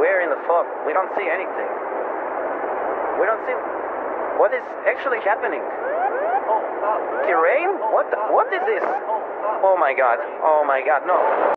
We're in the fog. We don't see anything. We don't see. What is actually happening? Oh, the rain? What? What is this? Oh, oh my god. Oh my god. No.